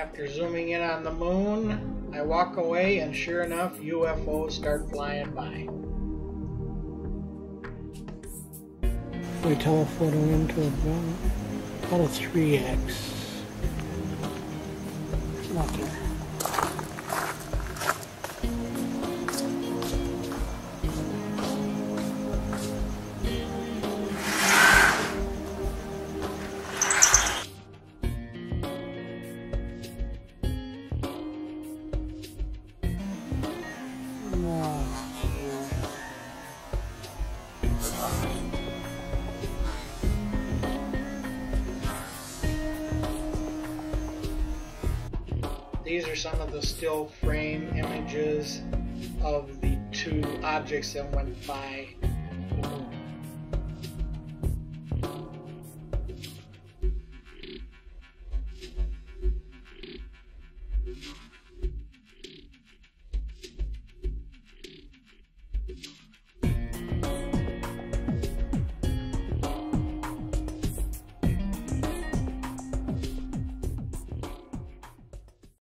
After zooming in on the moon, I walk away and sure enough, UFOs start flying by. We telephoto into about, a 3x. Nothing. These are some of the still frame images of the two objects that went by.